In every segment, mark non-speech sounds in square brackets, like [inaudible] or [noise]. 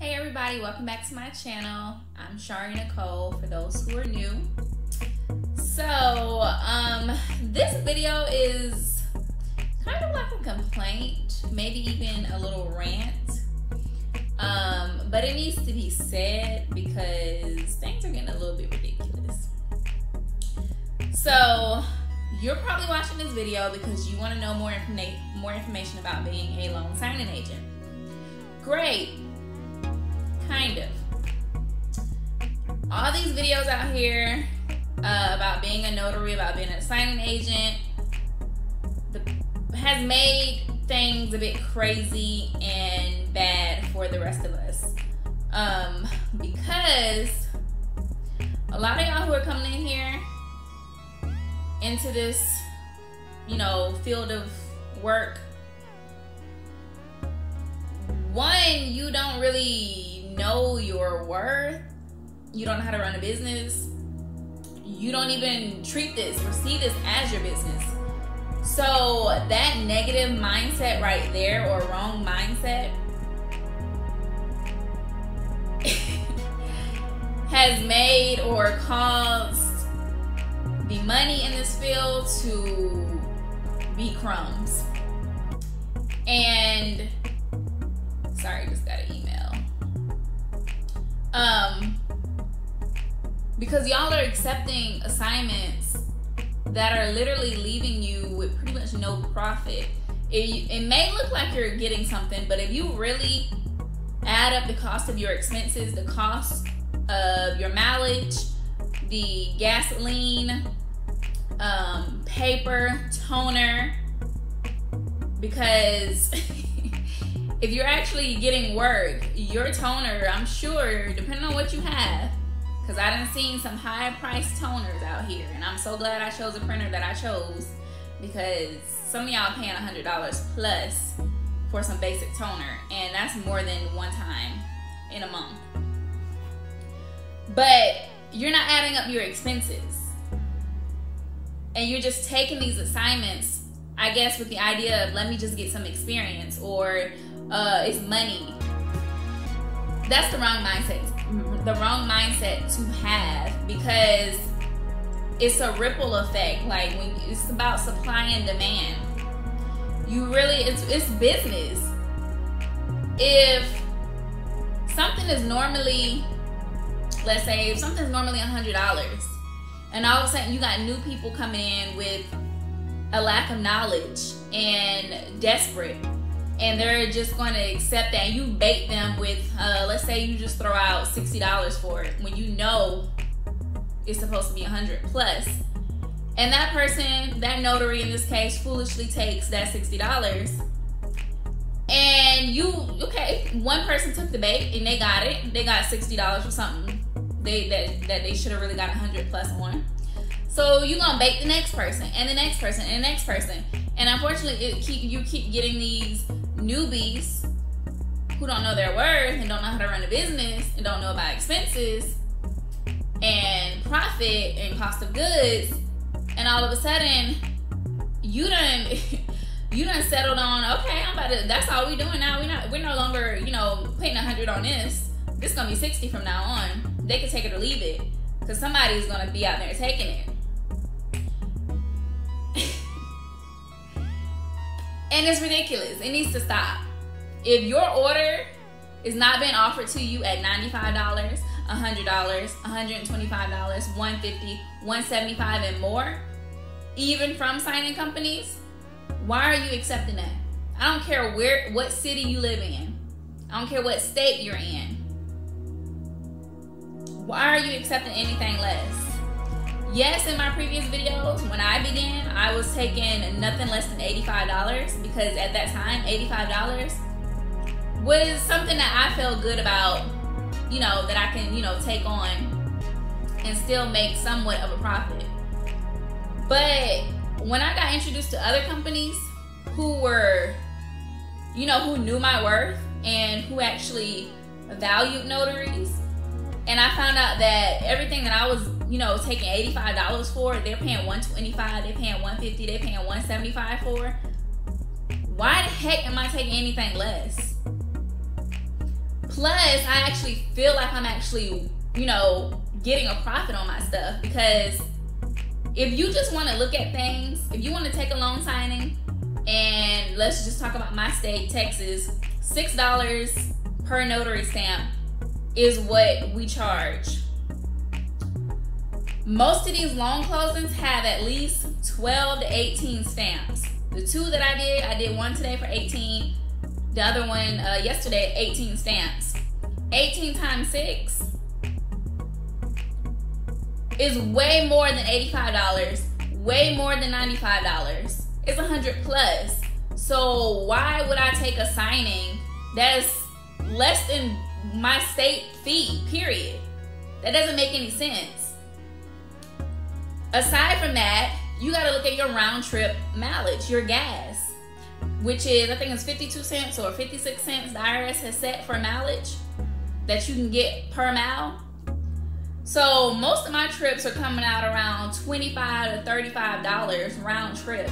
Hey everybody, welcome back to my channel. I'm Shari Nicole for those who are new. So, um, this video is kind of like a complaint, maybe even a little rant. Um, but it needs to be said because things are getting a little bit ridiculous. So, you're probably watching this video because you want to know more, informa- more information about being a loan signing agent. Great, kind of. All these videos out here uh, about being a notary, about being a signing agent, the, has made things a bit crazy and bad for the rest of us. Um, because a lot of y'all who are coming in here into this, you know, field of work, one, you don't really know your worth. You don't know how to run a business. You don't even treat this or see this as your business. So that negative mindset right there or wrong mindset [laughs] has made or caused the money in this field to be crumbs. And sorry, just got an email. Um because y'all are accepting assignments that are literally leaving you with pretty much no profit. It, it may look like you're getting something, but if you really add up the cost of your expenses, the cost of your mileage, the gasoline, um, paper, toner, because [laughs] if you're actually getting work, your toner, I'm sure, depending on what you have, because I done seen some high priced toners out here, and I'm so glad I chose a printer that I chose because some of y'all paying $100 plus for some basic toner, and that's more than one time in a month. But you're not adding up your expenses, and you're just taking these assignments, I guess, with the idea of let me just get some experience or uh, it's money. That's the wrong mindset the wrong mindset to have because it's a ripple effect. Like when it's about supply and demand, you really it's it's business. If something is normally, let's say, if something's normally a hundred dollars, and all of a sudden you got new people coming in with a lack of knowledge and desperate and they're just going to accept that. You bait them with uh, let's say you just throw out $60 for it when you know it's supposed to be 100 plus. plus. And that person that notary in this case foolishly takes that $60 and you okay one person took the bait and they got it. They got $60 for something. They that, that they should have really got 100 plus one. So you're gonna bait the next person and the next person and the next person. And unfortunately it keep you keep getting these newbies who don't know their worth and don't know how to run a business and don't know about expenses and profit and cost of goods and all of a sudden you done [laughs] you done settled on okay i'm about to that's all we doing now. We're not we're no longer you know putting a hundred on this. This gonna be 60 from now on. They can take it or leave it because somebody's gonna be out there taking it And it's ridiculous. It needs to stop. If your order is not being offered to you at $95, $100, $125, $150, $175 and more, even from signing companies, why are you accepting that? I don't care where what city you live in. I don't care what state you're in. Why are you accepting anything less? Yes, in my previous videos, when I began, I was taking nothing less than $85 because at that time, $85 was something that I felt good about, you know, that I can, you know, take on and still make somewhat of a profit. But when I got introduced to other companies who were, you know, who knew my worth and who actually valued notaries, and I found out that everything that I was you know, taking $85 for, they're paying 125 they're paying 150 they're paying 175 for. Why the heck am I taking anything less? Plus, I actually feel like I'm actually, you know, getting a profit on my stuff because if you just want to look at things, if you want to take a loan signing, and let's just talk about my state, Texas, six dollars per notary stamp is what we charge. Most of these loan closings have at least 12 to 18 stamps. The two that I did, I did one today for 18, the other one uh, yesterday, 18 stamps. 18 times 6 is way more than $85, way more than $95. It's 100 plus. So why would I take a signing that's less than my state fee, period? That doesn't make any sense. Aside from that, you got to look at your round trip mileage, your gas, which is, I think it's 52 cents or 56 cents the IRS has set for mileage that you can get per mile. So most of my trips are coming out around 25 to $35 round trip.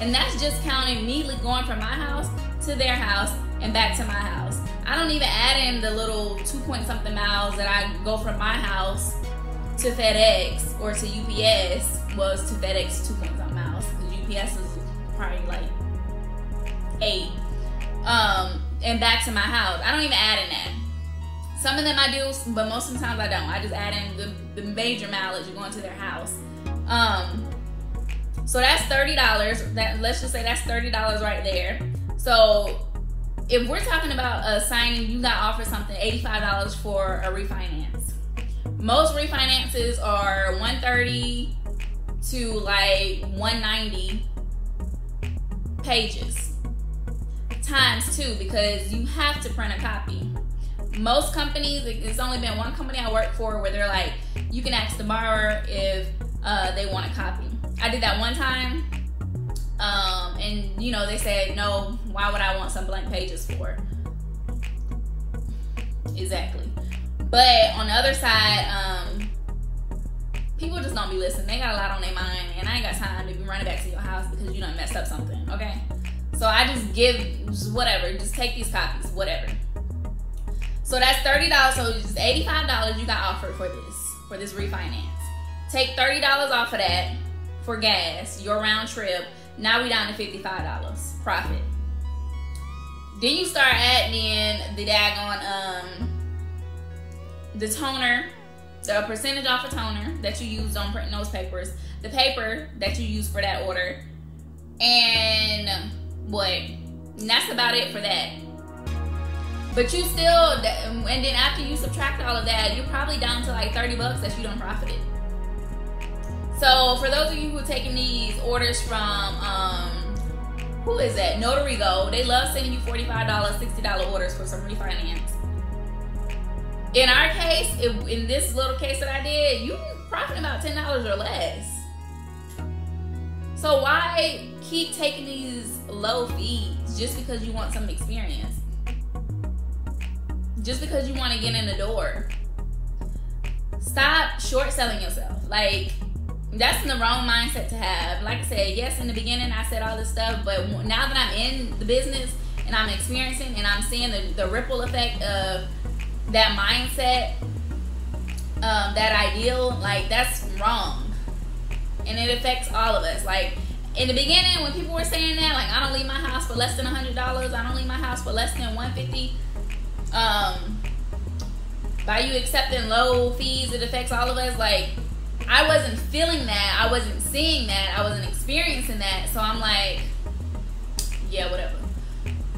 And that's just counting me going from my house to their house and back to my house. I don't even add in the little two point something miles that I go from my house to FedEx or to UPS was to FedEx two point something miles because UPS is probably like eight. Um, and back to my house. I don't even add in that. Some of them I do, but most of the times I don't. I just add in the, the major mileage going to their house. Um, so that's thirty dollars. That let's just say that's thirty dollars right there. So if we're talking about a signing, you got offered something eighty-five dollars for a refinance. Most refinances are one thirty to like one ninety pages times two because you have to print a copy. Most companies, it's only been one company I work for where they're like, you can ask the borrower if uh, they want a copy. I did that one time. You know, they said, no, why would I want some blank pages for? Exactly. But on the other side, um, people just don't be listening. They got a lot on their mind, and I ain't got time to be running back to your house because you done messed up something, okay? So I just give just whatever, just take these copies, whatever. So that's $30, so it's $85 you got offered for this, for this refinance. Take $30 off of that for gas, your round trip. Now we down to $55 profit. Then you start adding in the daggone um the toner, the percentage off a toner that you used on printing those papers, the paper that you use for that order, and what? And that's about it for that. But you still, and then after you subtract all of that, you're probably down to like 30 bucks that you don't profited. So for those of you who are taking these orders from um, who is that? Notary Go. They love sending you $45, $60 orders for some refinance. In our case, in this little case that I did, you profit about $10 or less. So why keep taking these low fees just because you want some experience? Just because you want to get in the door. Stop short selling yourself. Like that's in the wrong mindset to have. Like I said, yes, in the beginning I said all this stuff, but now that I'm in the business and I'm experiencing and I'm seeing the, the ripple effect of that mindset, um, that ideal, like that's wrong. And it affects all of us. Like in the beginning, when people were saying that, like I don't leave my house for less than hundred dollars, I don't leave my house for less than one fifty. Um, by you accepting low fees, it affects all of us. Like I wasn't feeling that. I wasn't seeing that. I wasn't experiencing that. So I'm like, yeah, whatever.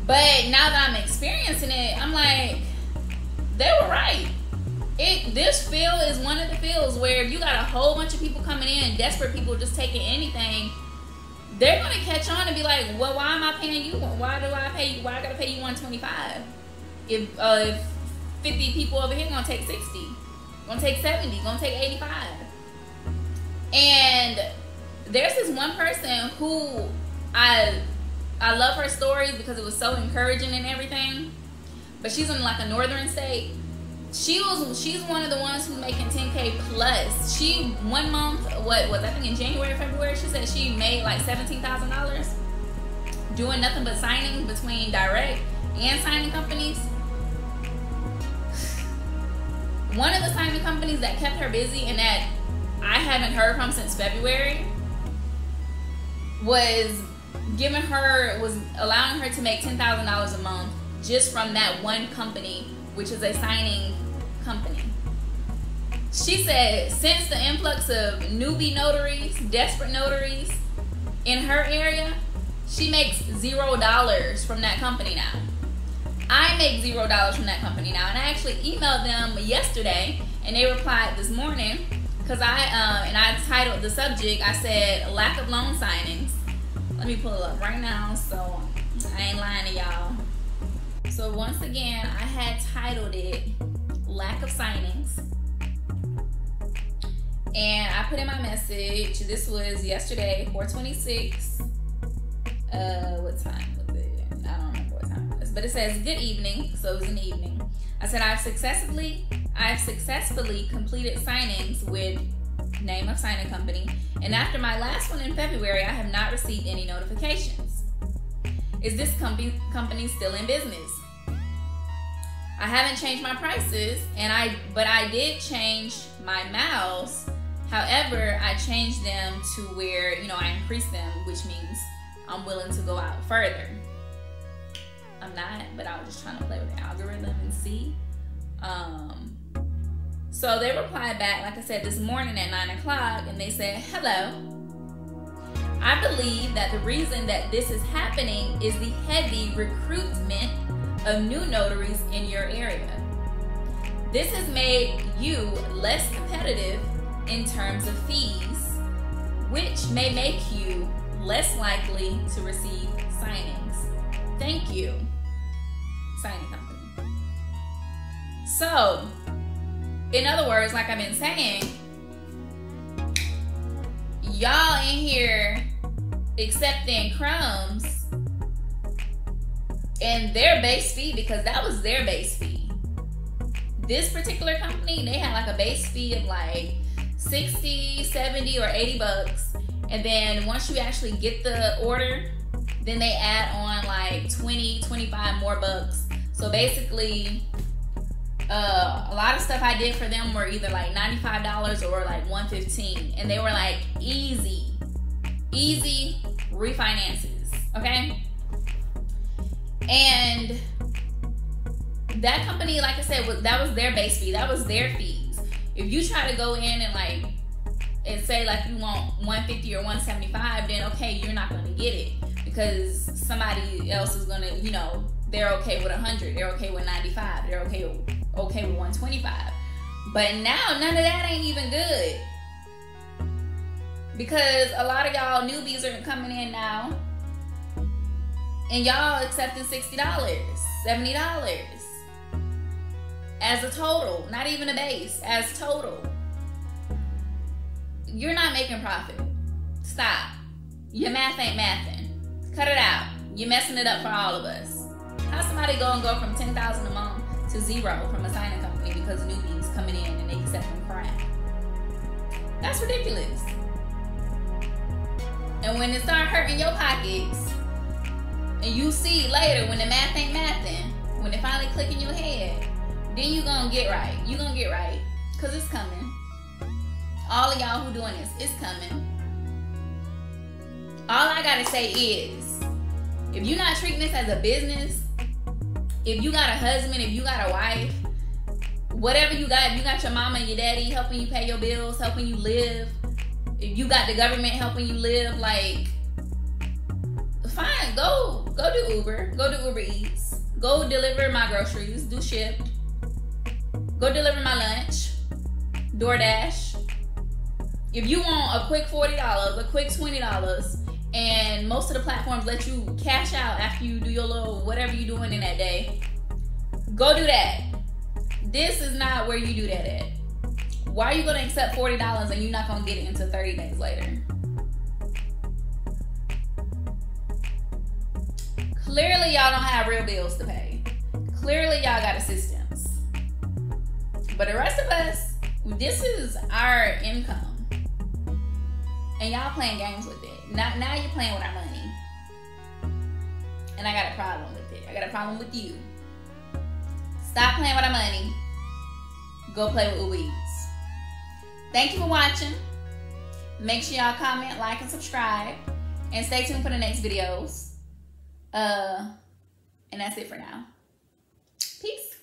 But now that I'm experiencing it, I'm like, they were right. It this field is one of the fields where if you got a whole bunch of people coming in, desperate people just taking anything, they're gonna catch on and be like, well, why am I paying you? Why do I pay you? Why I gotta pay you 125? If uh, if 50 people over here gonna take 60, gonna take 70, gonna take 85. And there's this one person who I I love her stories because it was so encouraging and everything. But she's in like a northern state. She was she's one of the ones who's making 10k plus. She one month what was I think in January February she said she made like seventeen thousand dollars doing nothing but signing between direct and signing companies. one of the signing companies that kept her busy and that I haven't heard from since February was giving her was allowing her to make ten thousand dollars a month just from that one company, which is a signing company. She said since the influx of newbie notaries, desperate notaries in her area, she makes zero dollars from that company now. I make zero dollars from that company now, and I actually emailed them yesterday, and they replied this morning because I um, and I titled the subject. I said lack of loan signings. Let me pull it up right now, so I ain't lying to y'all. So once again, I had titled it lack of signings. And I put in my message. This was yesterday, 426. Uh, what time was it? I don't remember what time it was. But it says good evening. So it was an evening. I said I've successfully I've successfully completed signings with name of signing company, and after my last one in February, I have not received any notifications. Is this company company still in business? I haven't changed my prices, and I but I did change my mouse. However, I changed them to where you know I increased them, which means I'm willing to go out further. I'm not, but I was just trying to play with the algorithm and see. Um, so they replied back, like I said, this morning at 9 o'clock, and they said, Hello. I believe that the reason that this is happening is the heavy recruitment of new notaries in your area. This has made you less competitive in terms of fees, which may make you less likely to receive signings. Thank you, signing company. So, in other words, like I've been saying, y'all in here accepting crumbs and their base fee because that was their base fee. This particular company, they had like a base fee of like 60, 70, or 80 bucks. And then once you actually get the order, then they add on like 20, 25 more bucks. So basically, uh, a lot of stuff I did for them were either like $95 or like 115 and they were like easy, easy refinances, okay? And that company, like I said, was, that was their base fee. That was their fees. If you try to go in and like and say like you want 150 or 175, then okay, you're not gonna get it because somebody else is gonna, you know, they're okay with 100, they're okay with 95, they're okay okay with 125. But now none of that ain't even good. Because a lot of y'all newbies are coming in now and y'all accepting $60, $70 as a total, not even a base, as total. You're not making profit. Stop. Your math ain't mathing. Cut it out. You're messing it up for all of us. How somebody go and go from 10000 a month to zero from a signing company because newbies coming in and they accepting crap? That's ridiculous. And when it start hurting your pockets, and you see later when the math ain't mathing, when it finally click in your head, then you gonna get right. You gonna get right. Cause it's coming. All of y'all who doing this, it's coming. All I gotta say is, if you're not treating this as a business, if you got a husband, if you got a wife, whatever you got, if you got your mama and your daddy helping you pay your bills, helping you live, if you got the government helping you live, like fine, go go do Uber, go do Uber Eats, go deliver my groceries, do Shipt, go deliver my lunch, DoorDash. If you want a quick forty dollars, a quick twenty dollars, and most of the platforms let you cash out after you do your little whatever you're doing in that day, go do that. This is not where you do that at. Why are you gonna accept forty dollars and you're not gonna get it until thirty days later? Clearly, y'all don't have real bills to pay. Clearly, y'all got assistance. But the rest of us, this is our income. And y'all playing games with it. Now, now you're playing with our money. And I got a problem with it. I got a problem with you. Stop playing with our money. go play with Eats. Thank you for watching. Make sure y'all comment, like, and subscribe. And stay tuned for the next videos. Uh, and that's it for now. Peace.